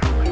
Thank you.